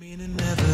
Take me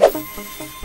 Thank